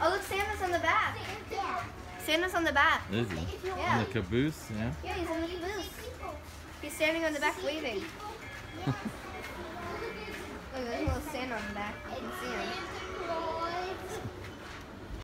Oh, look, Santa's on the back. Yeah. Santa's on the back. Is he? Yeah. In the caboose, yeah. Yeah, he's in the caboose. He's standing on the back waving. Look, there's a little Santa on the back. You can see him.